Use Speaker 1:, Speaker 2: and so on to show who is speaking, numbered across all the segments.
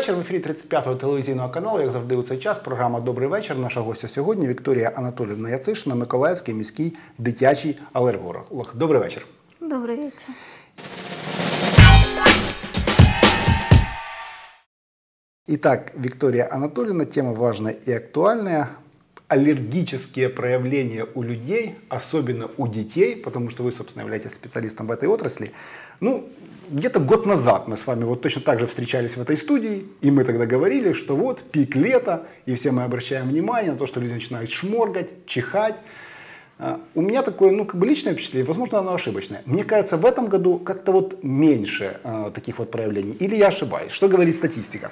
Speaker 1: Добрий вечір. В ефірі 35-го телевізійного каналу. Як завжди, у цей час програма Добрий вечір. Наша гостя сьогодні Вікторія Анатолівна Яцишина, Миколаївський міський дитячий алерголог. Добрий вечір.
Speaker 2: Добрый вечер.
Speaker 1: Итак, Виктория Анатольевна, тема важная и актуальная. Аллергические проявления у людей, особенно у детей, потому что вы, собственно, являетесь специалистом в этой отрасли. Ну, где-то год назад мы с вами вот точно так же встречались в этой студии, и мы тогда говорили, что вот пик лета, и все мы обращаем внимание на то, что люди начинают шморгать, чихать. А, У меня такое, ну, как бы личное впечатление, возможно, оно ошибочное. Мне кажется, в этом году как-то вот меньше э, таких вот проявлений. Или я ошибаюсь? Что говорит статистика?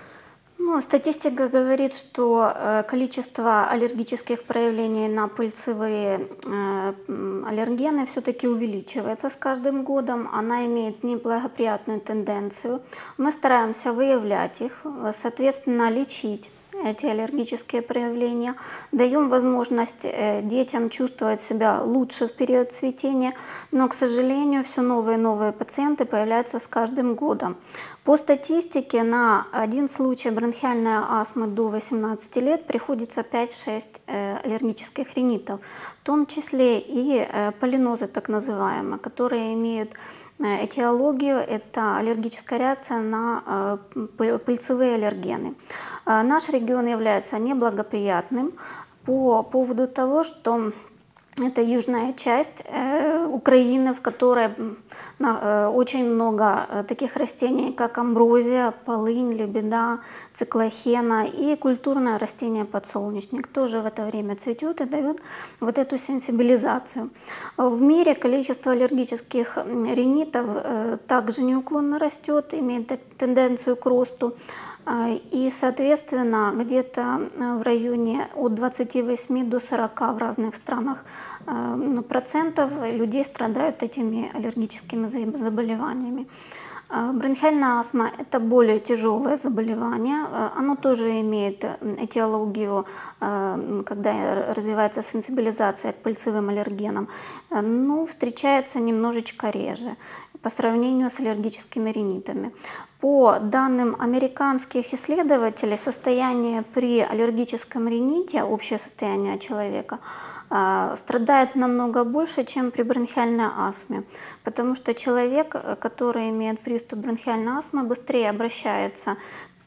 Speaker 2: Ну, статистика говорит, что э, количество аллергических проявлений на пыльцевые э, аллергены все-таки увеличивается с каждым годом. Она имеет неблагоприятную тенденцию. Мы стараемся выявлять их, э, соответственно, лечить эти аллергические проявления, даем возможность э, детям чувствовать себя лучше в период цветения, но, к сожалению, все новые и новые пациенты появляются с каждым годом. По статистике на один случай бронхиальной астмы до 18 лет приходится 5-6 э, аллергических ринитов, в том числе и э, полинозы так называемые, которые имеют Э, Этиологию – это аллергическая реакция на э, пы- пыльцевые аллергены. Э, Наш регион является неблагоприятным по поводу того, что это южная часть э, Украины, в которой на- э, очень много э, таких растений, как амброзия, полынь, лебеда, циклохена и культурное растение подсолнечник тоже в это время цветет и дает вот эту сенсибилизацию. В мире количество аллергических ринитов э, также неуклонно растет, имеет тенденцию к росту. А, И, соответственно, где-то э, в районе от 28 до 40 в разных странах э, ну, процентов людей страдают этими аллергическими за- заболеваниями. А, Бронхиальная астма – это более тяжелое заболевание. Оно тоже имеет э, этиологию, когда развивается сенсибилизация к пыльцевым аллергенам, э, но встречается немножечко реже по сравнению с аллергическими ринитами. По данным американских исследователей, состояние при аллергическом рините, общее состояние человека, а, страдает намного больше, чем при бронхиальной астме, потому что человек, э, который имеет приступ бронхиальной астмы, быстрее обращается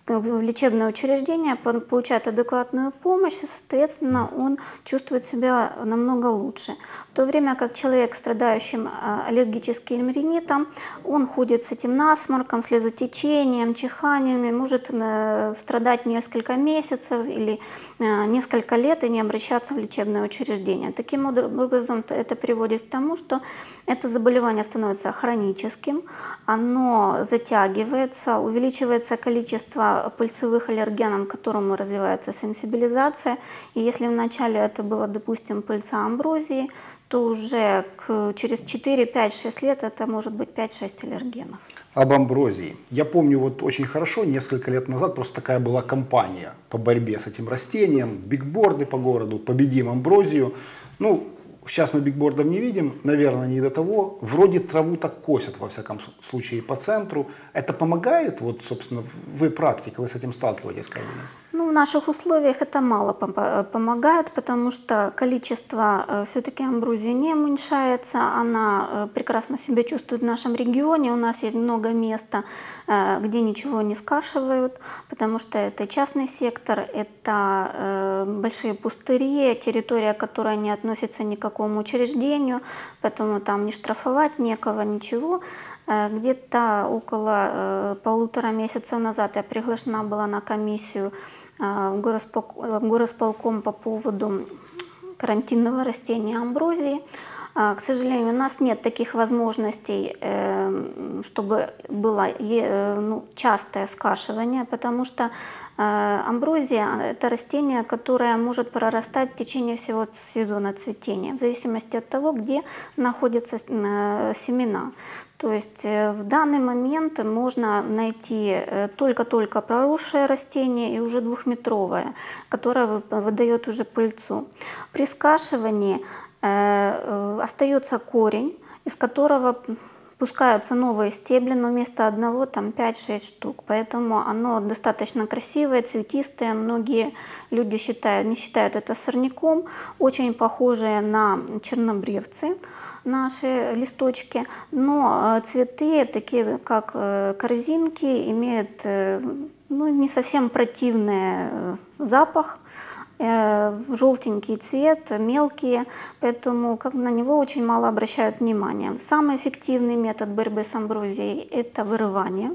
Speaker 2: лечебное учреждение, получает адекватную помощь, и, соответственно, он чувствует себя намного лучше. В то время как человек, страдающий а, аллергическим ринитом, он ходит с этим насморком, слезотечением, чиханиями, может э, страдать несколько месяцев или э, несколько лет и не обращаться в лечебное учреждение. Таким обр- образом, это приводит к тому, что это заболевание становится хроническим, оно затягивается, увеличивается количество пыльцевых аллергенов, к которому развивается сенсибилизация. И если вначале это было, допустим, пыльца амброзии, то уже к, через 4, 5, 6 лет это может быть 5-6 аллергенов.
Speaker 1: Об амброзии. Я помню вот очень хорошо, несколько лет назад просто такая была кампания по борьбе с этим растением, бигборды по городу, победим амброзию. Ну, сейчас мы бигбордов не видим, наверное, не до того. Вроде траву так косят, во всяком случае, по центру. Это помогает? Вот, собственно, вы практика, вы с этим сталкиваетесь бы?
Speaker 2: Ну, в наших условиях это мало э, помогает, потому что количество все-таки амброзии не уменьшается, она э, прекрасно себя чувствует в нашем регионе, у нас есть много места, э, где ничего не скашивают, потому что это частный сектор, это э, большие пустыри, территория, которая не относится ни к какому учреждению, поэтому там не штрафовать некого, ничего. Э, Где-то около э, полутора месяцев назад я приглашена была на комиссию гороспол- э, горосполком по поводу карантинного растения амброзии. А, К сожалению, у нас нет таких возможностей, э, чтобы было э, ну, частое скашивание, потому что э, амброзия – это растение, которое может прорастать в течение всего сезона цветения, в зависимости от того, где находятся семена. То есть в данный момент можно найти только-только проросшее растение и уже двухметровое, которое вы- выдает уже пыльцу. При скашивании остается корень, из которого пускаются новые стебли, но вместо одного там 5-6 штук. Поэтому оно достаточно красивое, цветистое. Многие люди считают, не считают это сорняком. Очень похожее на чернобревцы наши листочки, но цветы, такие как корзинки, имеют ну, не совсем противный запах, Э, желтенький цвет, мелкие, поэтому как на него очень мало обращают внимания. Самый эффективный метод борьбы с амброзией – это вырывание,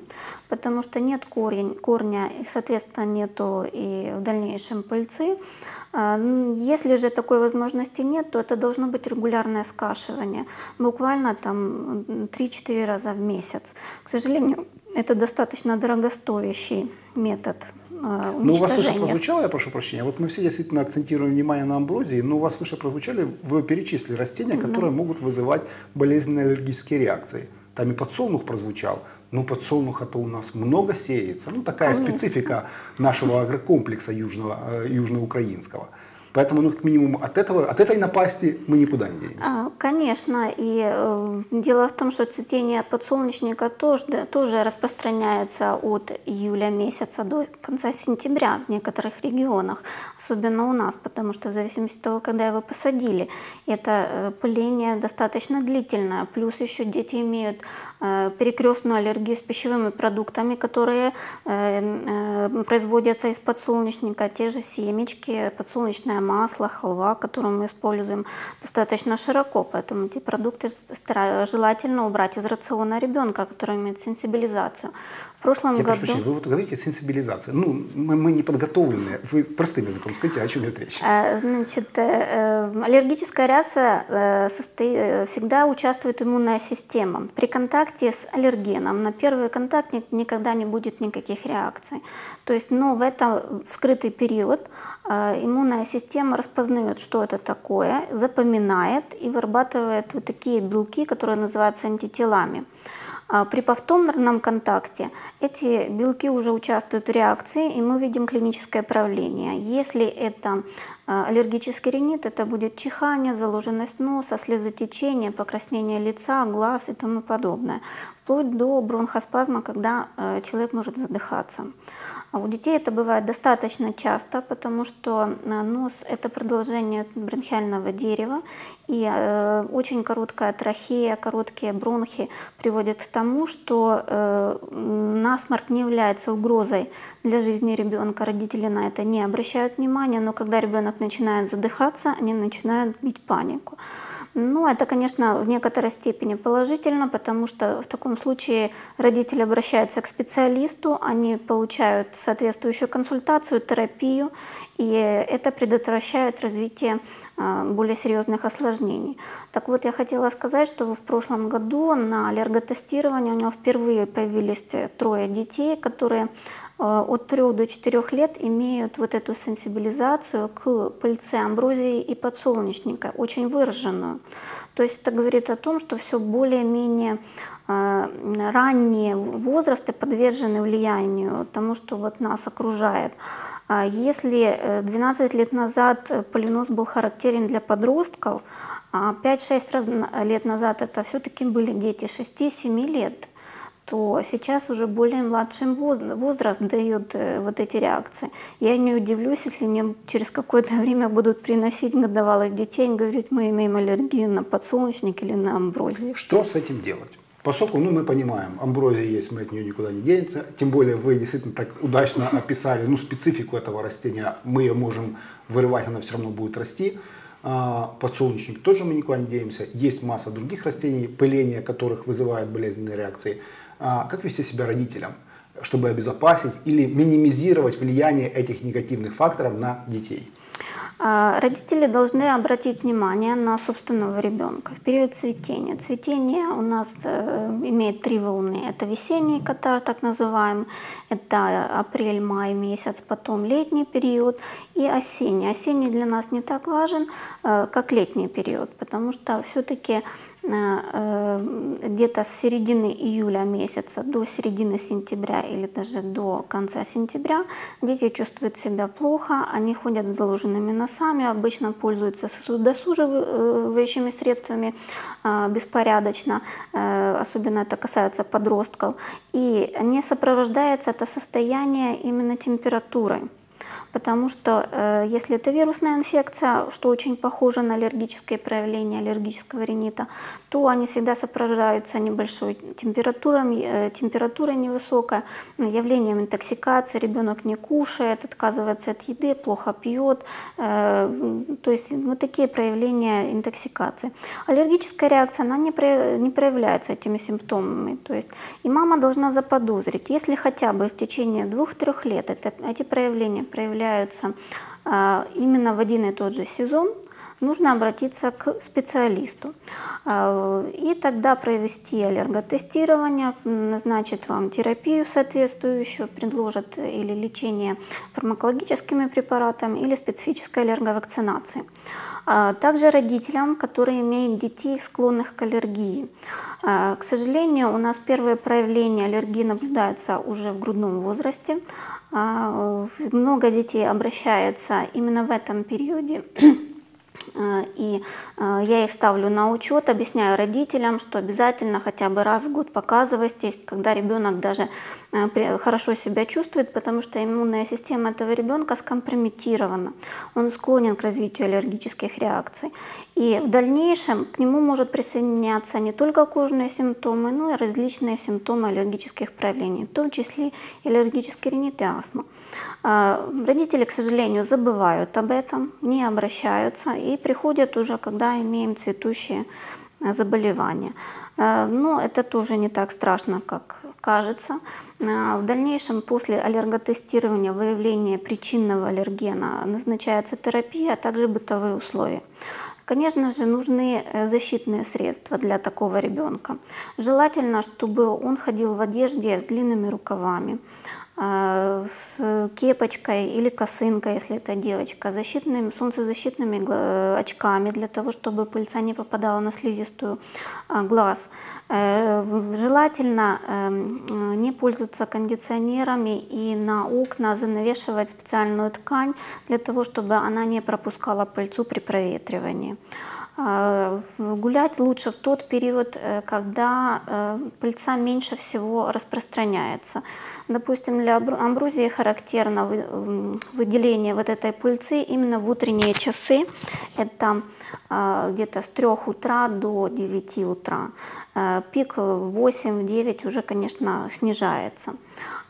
Speaker 2: потому что нет корень, корня и, соответственно, нету и в дальнейшем пыльцы. А, если же такой возможности нет, то это должно быть регулярное скашивание, буквально там 3-4 раза в месяц. К сожалению, это достаточно дорогостоящий метод.
Speaker 1: Ну, у вас выше прозвучало, я прошу прощения, вот мы все действительно акцентируем внимание на амброзии, но у вас выше прозвучали, вы перечислили растения, которые да. могут вызывать болезненные аллергические реакции. Там и подсолнух прозвучал, но подсолнуха-то у нас много сеется. Ну, такая Конечно. специфика нашего агрокомплекса южного, э, южноукраинского. Поэтому, ну, как минимум, от, этого, от этой напасти мы никуда не денемся.
Speaker 2: А, конечно. И э, дело в том, что цветение подсолнечника тоже, тоже распространяется от июля месяца до конца сентября в некоторых регионах, особенно у нас, потому что в зависимости от того, когда его посадили, это э, пыление достаточно длительное. Плюс еще дети имеют э, перекрестную аллергию с пищевыми продуктами, которые э, э, производятся из подсолнечника, те же семечки, подсолнечная масло, халва, которую мы используем достаточно широко, поэтому эти продукты желательно убрать из рациона ребенка, который имеет сенсибилизацию.
Speaker 1: В прошлом Я году... Прошу, вы вот говорите сенсибилизация. Ну, мы, мы не подготовленные. Вы простым языком скажите, о чем идет речь?
Speaker 2: Э, значит, э, э, аллергическая реакция состоит, всегда участвует иммунная система. При контакте с аллергеном на первый контакт никогда не будет никаких реакций. То есть, но в этом скрытый период иммунная система система распознает, что это такое, запоминает и вырабатывает вот такие белки, которые называются антителами. А при повторном контакте эти белки уже участвуют в реакции, и мы видим клиническое проявление. Если это а, аллергический ринит, это будет чихание, заложенность носа, слезотечение, покраснение лица, глаз и тому подобное, вплоть до бронхоспазма, когда э, человек может задыхаться. А у детей это бывает достаточно часто, потому что э, нос – это продолжение бронхиального дерева, и э, очень короткая трахея, короткие бронхи приводят к тому, что э, насморк не является угрозой для жизни ребенка. Родители на это не обращают внимания, но когда ребенок начинает задыхаться, они начинают бить панику. Ну, это, конечно, в некоторой степени положительно, потому что в таком случае родители обращаются к специалисту, они получают соответствующую консультацию, терапию, и это предотвращает развитие а, более серьезных осложнений. Так вот, я хотела сказать, что в прошлом году на аллерготестировании у него впервые появились трое детей, которые Э, от 3 до 4 лет имеют вот эту сенсибилизацию к пыльце амброзии и подсолнечника, очень выраженную. То есть это говорит о том, что все более-менее э, ранние возрасты подвержены влиянию тому, что вот нас окружает. А если 12 э, лет назад полинос был характерен для подростков, а 5-6 лет назад это все-таки были дети 6-7 лет – то сейчас уже более младшим возраст дает э, вот эти реакции. Я не удивлюсь, если мне через какое-то время будут приносить годовалых детей и говорить, мы имеем аллергию на подсолнечник или на амброзию.
Speaker 1: Что с этим делать? Поскольку ну, мы понимаем, амброзия есть, мы от нее никуда не денемся, тем более вы действительно так удачно описали ну, специфику этого растения, мы ее можем вырывать, она все равно будет расти. А, подсолнечник тоже мы никуда не денемся. Есть масса других растений, пыление которых вызывает болезненные реакции. А, как вести себя родителям, чтобы обезопасить или минимизировать влияние этих негативных факторов на детей?
Speaker 2: А, родители должны обратить внимание на собственного ребенка в период цветения. Цветение у нас э, имеет три волны. Это весенний катар, так называемый, это апрель-май месяц, потом летний период и осенний. Осенний для нас не так важен, э, как летний период, потому что все-таки где-то с середины июля месяца до середины сентября или даже до конца сентября дети чувствуют себя плохо, они ходят с заложенными носами, обычно пользуются сосудосуживающими средствами беспорядочно, особенно это касается подростков, и не сопровождается это состояние именно температурой потому что э, если это вирусная инфекция, что очень похоже на аллергическое проявление аллергического ринита, то они всегда сопровождаются небольшой температурой, э, температурой невысокой, явлением интоксикации, ребенок не кушает, отказывается от еды, плохо пьет, э, то есть вот такие проявления интоксикации. Аллергическая реакция, она не, про, не проявляется этими симптомами, то есть и мама должна заподозрить, если хотя бы в течение двух-трех лет это, эти проявления проявляются появляются а, именно в один и тот же сезон, нужно обратиться к специалисту. А, и тогда провести аллерготестирование, назначит вам терапию соответствующую, предложат или лечение фармакологическими препаратами, или специфической аллерговакцинацией. А, также родителям, которые имеют детей, склонных к аллергии. К сожалению, у нас первые проявления аллергии наблюдаются уже в грудном возрасте. Много детей обращается именно в этом периоде Э, и э, я их ставлю на учет, объясняю родителям, что обязательно хотя бы раз в год показывайтесь, когда ребенок даже э, хорошо себя чувствует, потому что иммунная система этого ребенка скомпрометирована. Он склонен к развитию аллергических реакций. И в дальнейшем к нему может присоединяться не только кожные симптомы, но и различные симптомы аллергических проявлений, в том числе аллергический ринит и астма. Родители, к сожалению, забывают об этом, не обращаются и приходят уже, когда имеем цветущие э, заболевания. Э, но это тоже не так страшно, как кажется. Э, в дальнейшем после аллерготестирования, выявления причинного аллергена назначается терапия, а также бытовые условия. Конечно же, нужны защитные средства для такого ребенка. Желательно, чтобы он ходил в одежде с длинными рукавами, а, с кепочкой или косынкой, если это девочка, защитными, солнцезащитными очками для того, чтобы пыльца не попадала на слизистую а, глаз. Э, желательно эм, не пользоваться кондиционерами и на окна занавешивать специальную ткань для того, чтобы она не пропускала пыльцу при проветривании. А, гулять лучше в тот период, э, когда э, пыльца меньше всего распространяется. Допустим, для амбрузии характерно выделение вот этой пыльцы именно в утренние часы. Это где-то с 3 утра до 9 утра. Э, пик 8-9 уже, конечно, снижается.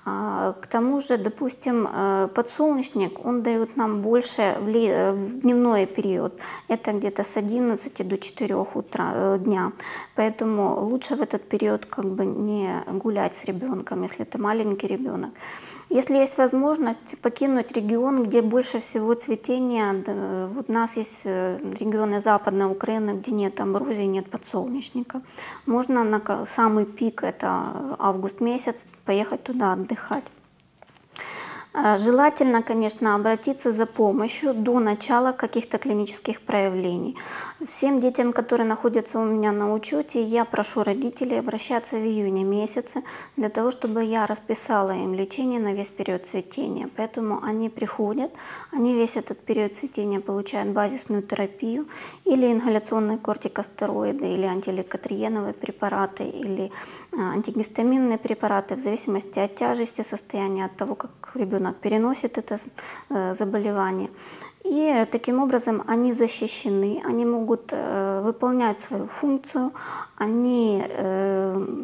Speaker 2: А, к тому же, допустим, э, подсолнечник, он дает нам больше э, в дневной период. Это где-то с 11 до 4 утра, э, дня. Поэтому лучше в этот период как бы не гулять с ребенком, если это маленький ребенок. Если есть возможность покинуть регион, где больше всего цветения, вот у нас есть регионы Западной Украины, где нет амброзии, нет подсолнечника. Можно на самый пик, это август месяц, поехать туда отдыхать. Э, желательно, конечно, обратиться за помощью до начала каких-то клинических проявлений. Всем детям, которые находятся у меня на учете, я прошу родителей обращаться в июне месяце для того, чтобы я расписала им лечение на весь период цветения. Поэтому они приходят, они весь этот период цветения получают базисную терапию или ингаляционные кортикостероиды, или антиликотриеновые препараты, или э, антигистаминные препараты, в зависимости от тяжести состояния, от того, как ребенок ребенок переносит это э, заболевание. И таким образом они защищены, они могут э, выполнять свою функцию, они э,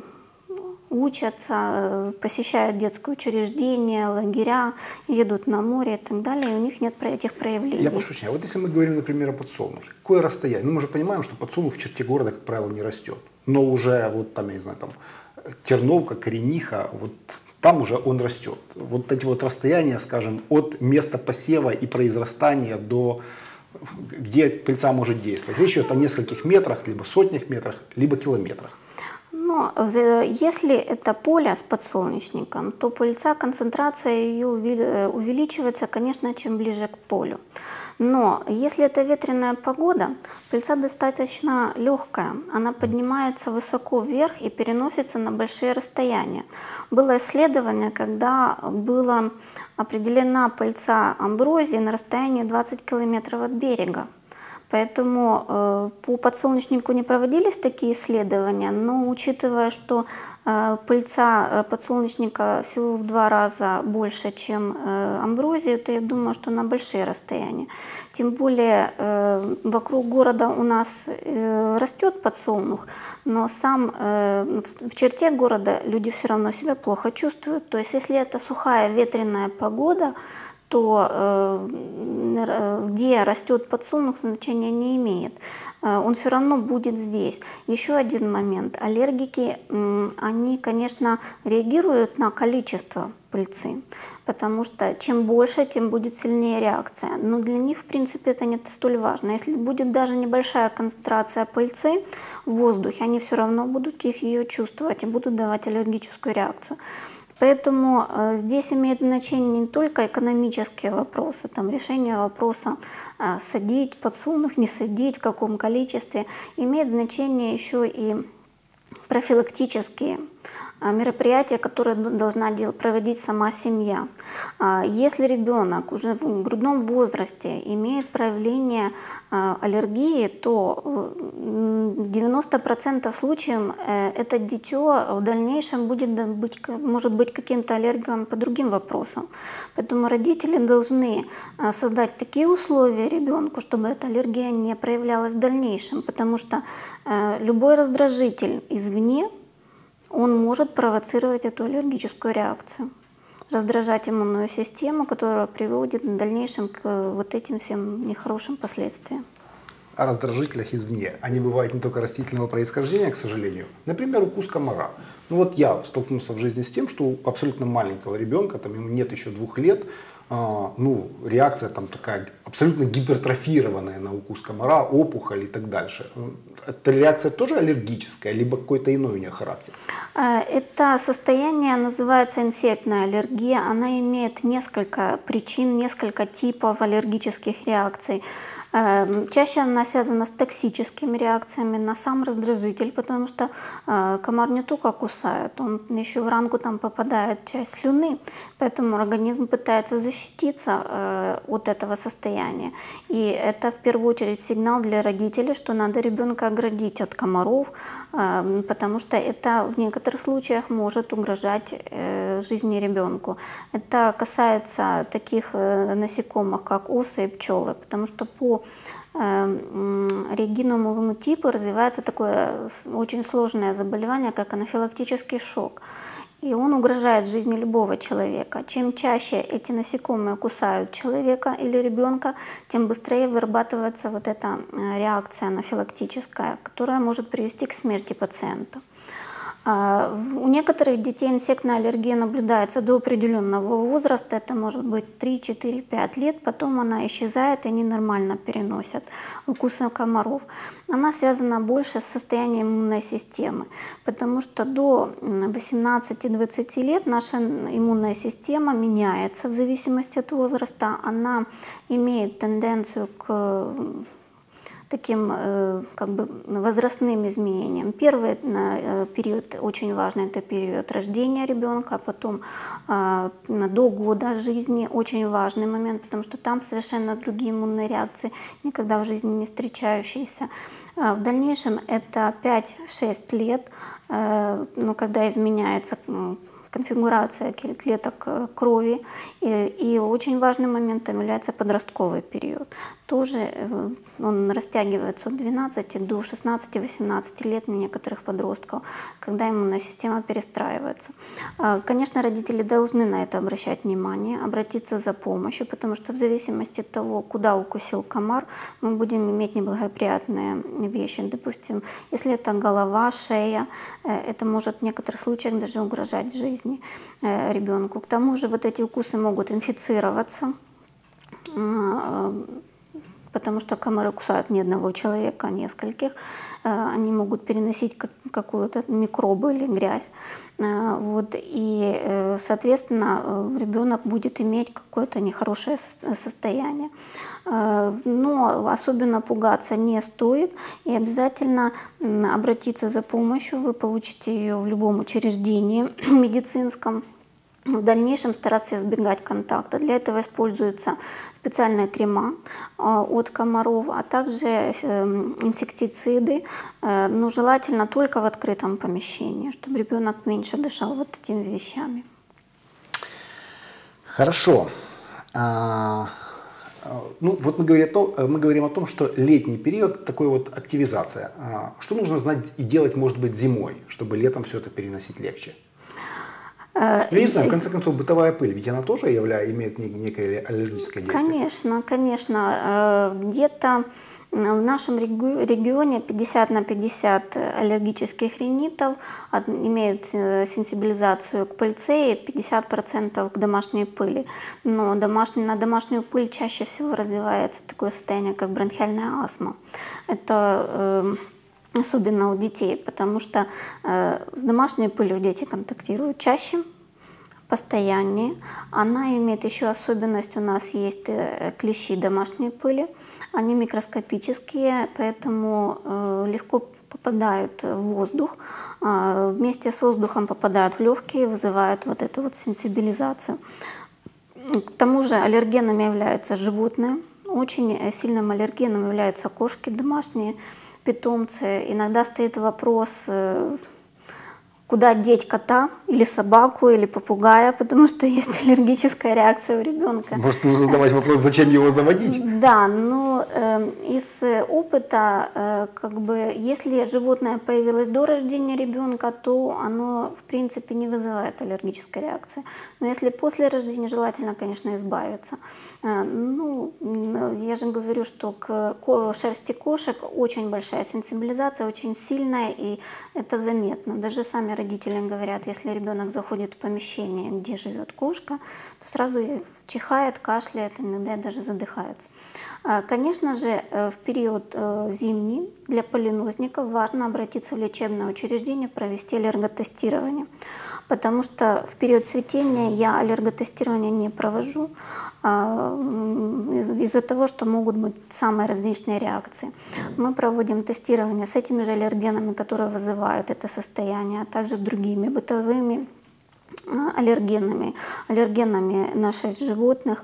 Speaker 2: учатся, посещают детское учреждение, лагеря, едут на море и так далее, и у них нет этих проявлений.
Speaker 1: Я прошу прощения, а вот если мы говорим, например, о подсолнухе, какое расстояние? Ну, мы же понимаем, что подсолнух в черте города, как правило, не растет, но уже вот там, я не знаю, там терновка, корениха, вот там уже он растет. Вот эти вот расстояния, скажем, от места посева и произрастания до где пыльца может действовать. Речь идет о нескольких метрах, либо сотнях метрах, либо километрах.
Speaker 2: Но если это поле с подсолнечником, то пыльца, концентрация ее э, увеличивается, конечно, чем ближе к полю. Но если это ветреная погода, пыльца достаточно легкая, она поднимается высоко вверх и переносится на большие расстояния. Было исследование, когда была определена пыльца амброзии на расстоянии 20 километров от берега. Поэтому э, по подсолнечнику не проводились такие исследования, но учитывая, что э, пыльца э, подсолнечника всего в два раза больше, чем амброзия, то я думаю, что на большие расстояния. Тем более вокруг города у нас растет подсолнух, но сам в черте города люди все равно себя плохо чувствуют. То есть если это сухая ветреная погода, то э, где растет подсолнух, значения не имеет. Э, он все равно будет здесь. Еще один момент. Аллергики, они, конечно, реагируют на количество пыльцы, потому что чем больше, тем будет сильнее реакция. Но для них, в принципе, это не столь важно. Если будет даже небольшая концентрация пыльцы в воздухе, они все равно будут их ее чувствовать и будут давать аллергическую реакцию. Поэтому э, здесь имеет значение не только экономические вопросы, там, решение вопроса э, садить подсолнух, не садить, в каком количестве. Имеет значение еще и профилактические мероприятия, которые должна проводить сама семья. А, если ребенок уже в грудном возрасте имеет проявление а, аллергии, то в 90% случаев э, это дитё в дальнейшем будет быть, может быть каким-то аллергом по другим вопросам. Поэтому родители должны создать такие условия ребенку, чтобы эта аллергия не проявлялась в дальнейшем, потому что э, любой раздражитель извне он может провоцировать эту аллергическую реакцию, раздражать иммунную систему, которая приводит в дальнейшем к вот этим всем нехорошим последствиям.
Speaker 1: О раздражителях извне. Они бывают не только растительного происхождения, к сожалению. Например, укус комара. Ну вот я столкнулся в жизни с тем, что у абсолютно маленького ребенка, там ему нет еще двух лет, ну, реакция там такая абсолютно гипертрофированная на укус комара, опухоль и так дальше. Эта реакция тоже аллергическая, либо какой-то иной у нее характер?
Speaker 2: А, это состояние называется инсектная аллергия. Она имеет несколько причин, несколько типов аллергических реакций. Эм, чаще она связана с токсическими реакциями на сам раздражитель, потому что э, комар не только кусает, он еще в ранку там попадает часть слюны, поэтому организм пытается защититься э, от этого состояния. И это в первую очередь сигнал для родителей, что надо ребенка оградить от комаров, эм, потому что это в некоторых случаях может угрожать э, жизни ребенку. Это касается таких насекомых, как осы и пчелы, потому что по региномовому типу развивается такое очень сложное заболевание, как анафилактический шок. И он угрожает жизни любого человека. Чем чаще эти насекомые кусают человека или ребенка, тем быстрее вырабатывается вот эта э, реакция анафилактическая, которая может привести к смерти пациента. А, у некоторых детей инсектная аллергия наблюдается до определенного возраста, это может быть 3, 4, 5 лет, потом она исчезает, и они нормально переносят укусы комаров. Она связана больше с состоянием иммунной системы, потому что до 18-20 лет наша иммунная система меняется в зависимости от возраста, она имеет тенденцию к таким э, как бы возрастным изменениям. Первый э, период очень важный, это период рождения ребенка, а потом э, до года жизни очень важный момент, потому что там совершенно другие иммунные реакции, никогда в жизни не встречающиеся. В дальнейшем это 5-6 лет, ну, когда изменяется конфигурация клеток крови. И, и очень важным моментом является подростковый период. Тоже э, он растягивается от 12 до 16-18 лет у некоторых подростков, когда иммунная система перестраивается. А, конечно, родители должны на это обращать внимание, обратиться за помощью, потому что в зависимости от того, куда укусил комар, мы будем иметь неблагоприятные вещи. Допустим, если это голова, шея, э, это может в некоторых случаях даже угрожать жизни э, ребенку. К тому же вот эти укусы могут инфицироваться, потому что комары кусают не одного человека, а нескольких. Э, они могут переносить какую-то микробу или грязь. Э, вот, и, э, соответственно, ребенок будет иметь какое-то нехорошее состояние. Но особенно пугаться не стоит и обязательно обратиться за помощью. Вы получите ее в любом учреждении медицинском в дальнейшем стараться избегать контакта. Для этого используются специальные крема а, от комаров, а также эм, инсектициды, э, но желательно только в открытом помещении, чтобы ребенок меньше дышал вот этими вещами.
Speaker 1: Хорошо. А, ну, вот мы говорим, о том, мы говорим о том, что летний период, такой вот активизация. А, что нужно знать и делать, может быть, зимой, чтобы летом все это переносить легче?
Speaker 2: Э,
Speaker 1: Я не знаю, в конце концов, бытовая пыль, ведь она тоже являет, имеет некое аллергическое действие?
Speaker 2: Конечно, конечно. Э, где-то в нашем регионе 50 на 50 аллергических ринитов имеют э, сенсибилизацию к пыльце и 50% к домашней пыли. Но домашний, на домашнюю пыль чаще всего развивается такое состояние, как бронхиальная астма. Это особенно у детей, потому что э, с домашней пылью дети контактируют чаще, постояннее. Она имеет еще особенность, у нас есть э, клещи домашней пыли, они микроскопические, поэтому э, легко попадают в воздух, э, вместе с воздухом попадают в легкие, вызывают вот эту вот сенсибилизацию. К тому же аллергенами являются животные, очень сильным аллергеном являются кошки домашние, питомцы. Иногда стоит вопрос, э, куда деть кота или собаку или попугая, потому что есть аллергическая реакция у ребенка.
Speaker 1: Может, нужно задавать вопрос, зачем его заводить?
Speaker 2: Да, но э, из опыта, э, как бы, если животное появилось до рождения ребенка, то оно, в принципе, не вызывает аллергической реакции. Но если после рождения, желательно, конечно, избавиться. Э, ну, я же говорю, что к шерсти кошек очень большая сенсибилизация, очень сильная, и это заметно. Даже сами родители говорят, если ребенок заходит в помещение, где живет кошка, то сразу чихает, кашляет, иногда даже задыхается. А, конечно же, э, в период э, зимний для полинозников важно обратиться в лечебное учреждение, провести аллерготестирование потому что в период цветения я аллерготестирование не провожу а, из-за того, что могут быть самые различные реакции. Мы проводим тестирование с этими же аллергенами, которые вызывают это состояние, а также с другими бытовыми а, аллергенами, аллергенами наших животных.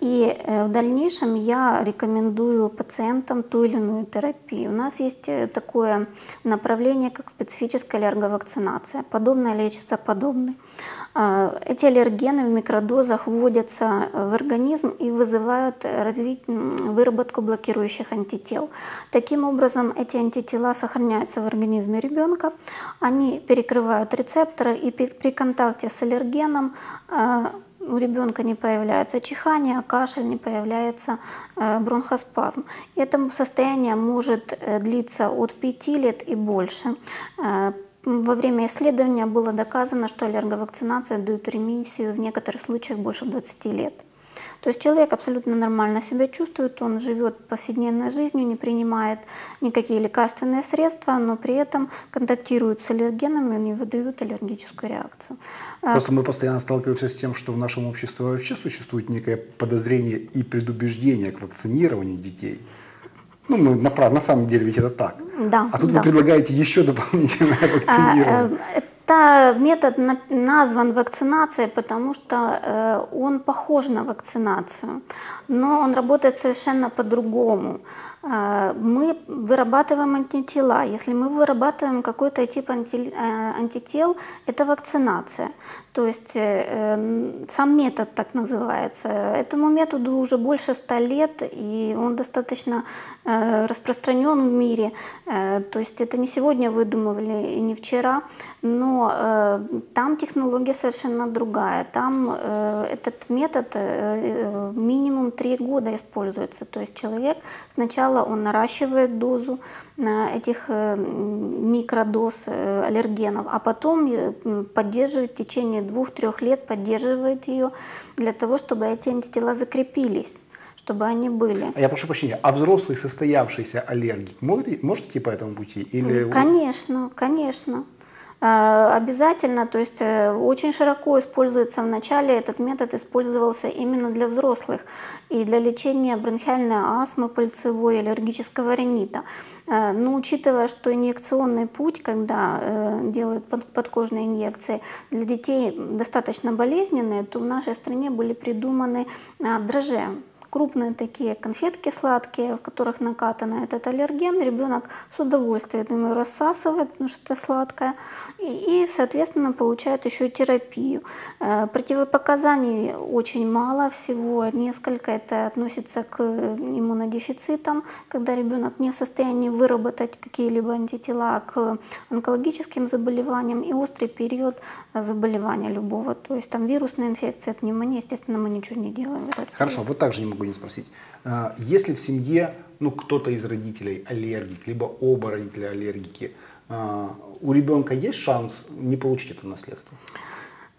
Speaker 2: И э, в дальнейшем я рекомендую пациентам ту или иную терапию. У нас есть э, такое направление, как специфическая аллерговакцинация. Подобное лечится подобной. А, эти аллергены в микродозах вводятся в организм и вызывают развить, выработку блокирующих антител. Таким образом, эти антитела сохраняются в организме ребенка, они перекрывают рецепторы и при контакте с аллергеном а, у ребенка не появляется чихание, кашель, не появляется э, бронхоспазм. Это состояние может э, длиться от 5 лет и больше. Во время исследования было доказано, что аллерговакцинация дает ремиссию в некоторых случаях больше 20 лет. То есть человек абсолютно нормально себя чувствует, он живет повседневной жизнью, не принимает никакие лекарственные средства, но при этом контактирует с аллергенами, они выдают аллергическую реакцию.
Speaker 1: А Просто мы постоянно сталкиваемся с тем, что в нашем обществе вообще существует некое подозрение и предубеждение к вакцинированию детей. Ну, мы на, на самом деле ведь это так.
Speaker 2: Да,
Speaker 1: а тут
Speaker 2: да.
Speaker 1: вы предлагаете еще дополнительное а, вакцинирование.
Speaker 2: Это метод назван вакцинацией, потому что э, он похож на вакцинацию, но он работает совершенно по-другому. Э, мы вырабатываем антитела. Если мы вырабатываем какой-то тип э, антител, это вакцинация. То есть сам метод так называется. Этому методу уже больше ста лет, и он достаточно распространен в мире. То есть это не сегодня выдумывали не вчера, но э, там технология совершенно другая. Там э, этот метод э, минимум три года используется. То есть человек сначала он наращивает дозу э, этих э, микродоз э, аллергенов, а потом э, поддерживает в течение двух-трех лет, поддерживает ее для того, чтобы эти антитела закрепились чтобы они были.
Speaker 1: А я прошу прощения, а взрослый состоявшийся аллергик может, может идти по этому пути? Или...
Speaker 2: Конечно, конечно. Э, обязательно, то есть э, очень широко используется в начале, этот метод использовался именно для взрослых и для лечения бронхиальной астмы, пыльцевой, аллергического ринита. Э, но учитывая, что инъекционный путь, когда делают подкожные инъекции, для детей достаточно болезненные, то в нашей стране были придуманы дрожжи крупные такие конфетки сладкие, в которых накатан этот аллерген, ребенок с удовольствием его рассасывает, потому что это сладкое, и, соответственно, получает еще терапию. Э, противопоказаний очень мало, всего несколько. Это относится к иммунодефицитам, когда ребенок не в состоянии выработать какие-либо антитела к онкологическим заболеваниям и острый период заболевания любого. То есть там вирусная инфекция, пневмония, естественно, мы ничего не делаем.
Speaker 1: Хорошо, вот так же не могу не спросить. А, если в семье ну, кто-то из родителей аллергик, либо оба родителя аллергики, а, у ребенка есть шанс не получить это наследство?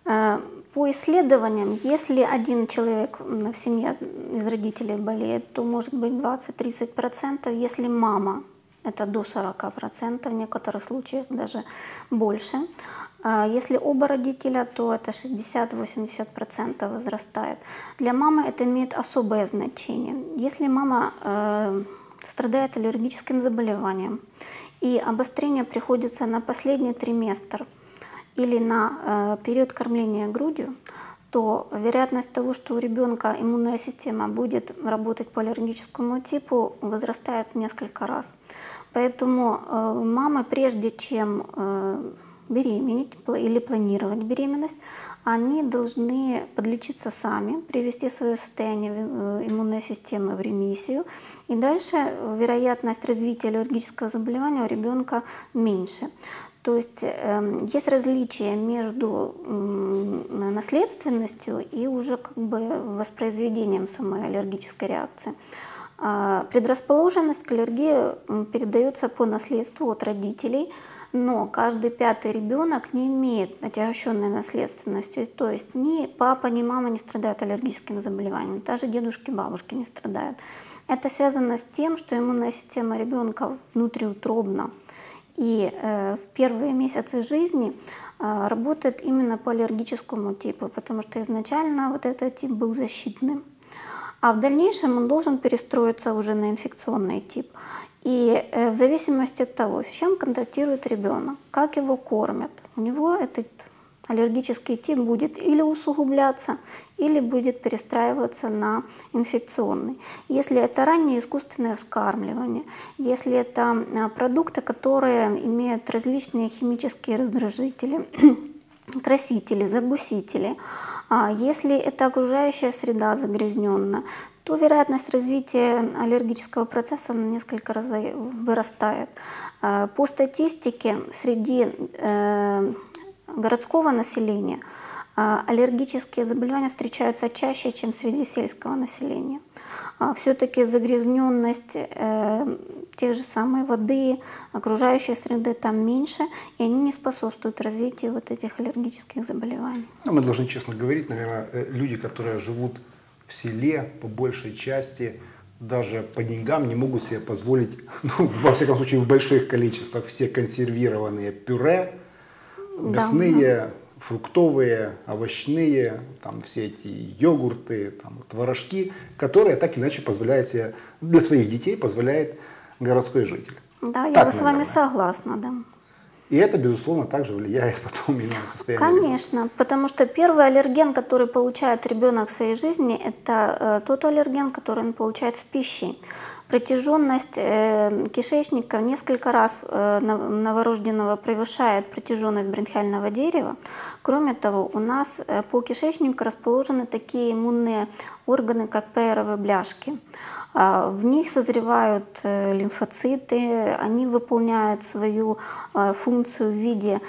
Speaker 2: А, по исследованиям, если один человек в семье из родителей болеет, то может быть 20-30%. Если мама, это до 40%, в некоторых случаях даже больше. А если оба родителя, то это 60-80% возрастает. Для мамы это имеет особое значение. Если мама э, страдает аллергическим заболеванием, и обострение приходится на последний триместр или на э, период кормления грудью, то вероятность того, что у ребенка иммунная система будет работать по аллергическому типу, возрастает в несколько раз. Поэтому э, мамы, прежде чем э, беременеть или планировать беременность, они должны подлечиться сами, привести свое состояние э, иммунной системы в ремиссию. И дальше вероятность развития аллергического заболевания у ребенка меньше. То есть э, есть различие между наследственностью и уже как бы воспроизведением самой аллергической реакции. Э, предрасположенность к аллергии передается по наследству от родителей – но каждый пятый ребенок не имеет отягощенной наследственностью, то есть ни папа, ни мама не страдают аллергическим заболеванием, даже дедушки, бабушки не страдают. Это связано с тем, что иммунная система ребенка внутриутробна, и э, в первые месяцы жизни э, работает именно по аллергическому типу, потому что изначально вот этот тип был защитным. А в дальнейшем он должен перестроиться уже на инфекционный тип. И э, в зависимости от того, с чем контактирует ребенок, как его кормят, у него этот аллергический тип будет или усугубляться, или будет перестраиваться на инфекционный. Если это раннее искусственное вскармливание, если это э, продукты, которые имеют различные химические раздражители, красители, загусители, а если это окружающая среда загрязненная, то вероятность развития аллергического процесса на несколько раз вырастает. А, по статистике среди э, городского населения а, аллергические заболевания встречаются чаще, чем среди сельского населения. Все-таки загрязненность э, тех же самой воды, окружающей среды там меньше, и они не способствуют развитию вот этих аллергических заболеваний.
Speaker 1: Ну, мы должны честно говорить, наверное, э, люди, которые живут в селе по большей части даже по деньгам не могут себе позволить, ну, во всяком случае в больших количествах, все консервированные пюре, мясные, да. фруктовые, овощные, там все эти йогурты, там, творожки, которые так иначе позволяют себе, для своих детей позволяет городской житель.
Speaker 2: Да, так, я с вами согласна, да.
Speaker 1: И это, безусловно, также влияет потом именно на состояние.
Speaker 2: Конечно, ребенка. потому что первый аллерген, который получает ребенок в своей жизни, это э, тот аллерген, который он получает с пищей. Протяженность э, кишечника в несколько раз э, новорожденного превышает протяженность бронхиального дерева. Кроме того, у нас э, по кишечнику расположены такие иммунные органы, как пейровые бляшки. А, в них созревают лимфоциты, они выполняют свою функцию в виде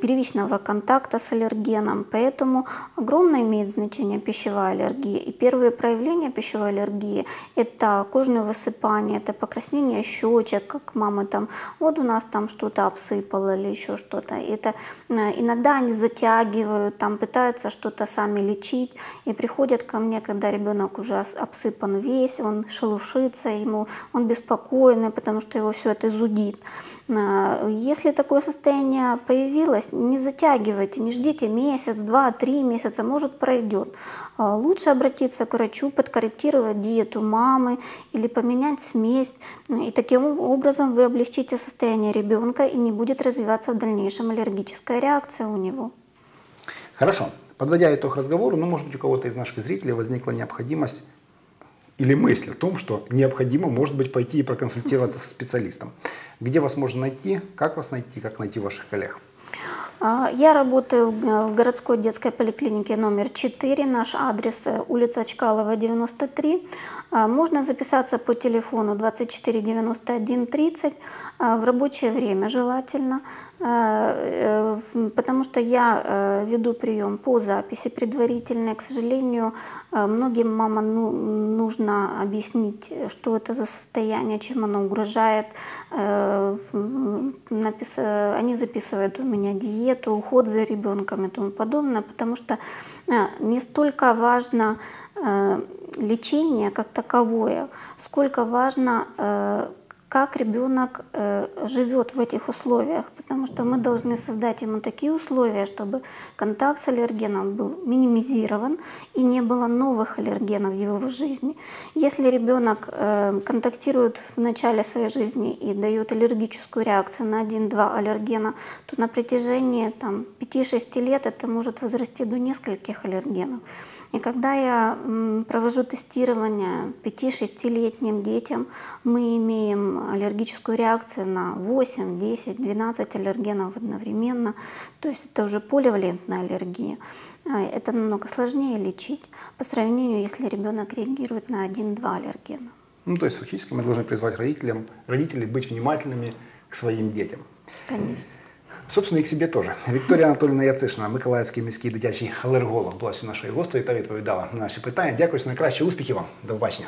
Speaker 2: первичного контакта с аллергеном, поэтому огромное имеет значение пищевая аллергия. И первые проявления пищевой аллергии – это кожное высыпание, это покраснение щечек, как мама там, вот у нас там что-то обсыпало или еще что-то. Это э, иногда они затягивают, там пытаются что-то сами лечить и приходят ко мне, когда ребенок уже обсыпан весь, он шелушится, ему, он беспокойный, потому что его все это зудит. А, если такое состояние появилось, не затягивайте, не ждите месяц, два, три месяца, может пройдет. А, лучше обратиться к врачу, подкорректировать диету мамы или поменять смесь. И таким образом вы облегчите состояние ребенка и не будет развиваться в дальнейшем аллергическая реакция у него.
Speaker 1: Хорошо. Подводя итог разговору, ну, может быть, у кого-то из наших зрителей возникла необходимость или мысль о том, что необходимо, может быть, пойти и проконсультироваться со специалистом. Где вас можно найти, как вас найти, как найти ваших коллег?
Speaker 2: А, я работаю в городской детской поликлинике номер 4. Наш адрес э, улица Чкалова, 93. А, можно записаться по телефону 24 91 30 в рабочее время желательно, а, э, потому что я э, веду прием по записи предварительной. К сожалению, многим мамам ну, нужно объяснить, что это за состояние, чем оно угрожает. Они записывают у меня диету диету, уход за ребенком и тому подобное, потому что э, не столько важно э, лечение как таковое, сколько важно э, как ребенок э, живет в этих условиях, потому что мы должны создать ему такие условия, чтобы контакт с аллергеном был минимизирован и не было новых аллергенов в его жизни. Если ребенок э, контактирует в начале своей жизни и дает аллергическую реакцию на 1-2 аллергена, то на протяжении 5-6 лет это может возрасти до нескольких аллергенов. И когда я провожу тестирование 5-6-летним детям, мы имеем аллергическую реакцию на 8, 10, 12 аллергенов одновременно. То есть это уже поливалентная аллергия. А, это намного сложнее лечить по сравнению, если ребенок реагирует на 1-2 аллергена.
Speaker 1: Ну, то есть фактически мы должны призвать родителям, родителей быть внимательными к своим детям.
Speaker 2: Конечно.
Speaker 1: Собственно, і к себе теж. Вікторія Анатолійовна Яцишина, Миколаївський міський дитячий алерголог, була нашою гостею та відповідала на наші питання. Дякую, найкраще успіхів вам. До побачення.